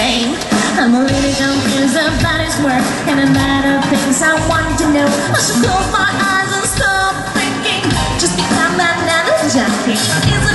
I'm a little confused about his work And a lot of things I want to know. I should close my eyes and stop thinking. Just become another junkie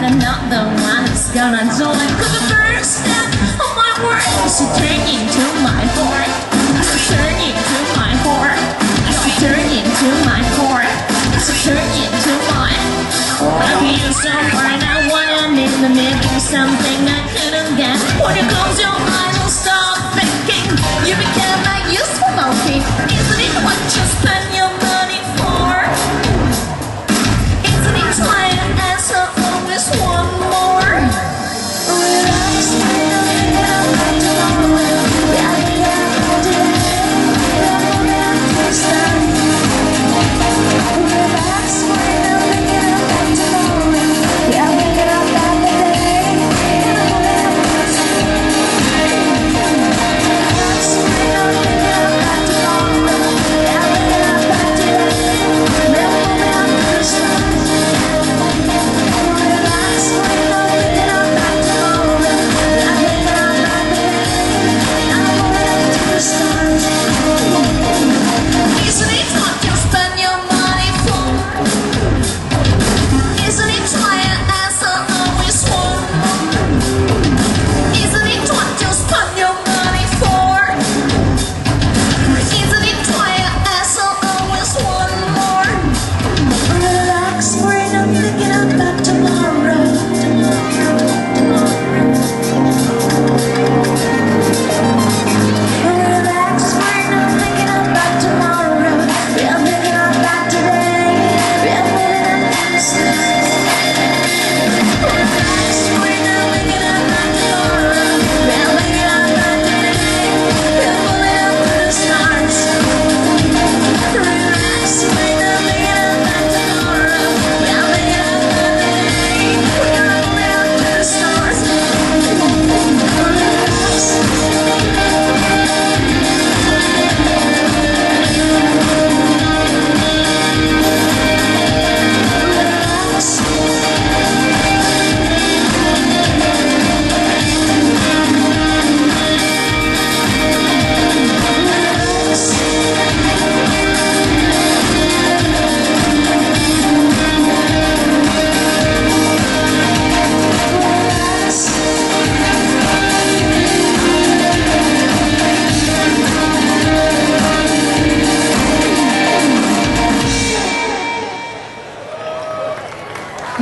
but I'm not the one that's gonna join. Cause the first step of my work is to turn into my heart. Is to turn into my heart. Is to turn into my heart. Is to turn into my Love you so hard, I wanna make the making something I couldn't get. When you your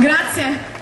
Grazie.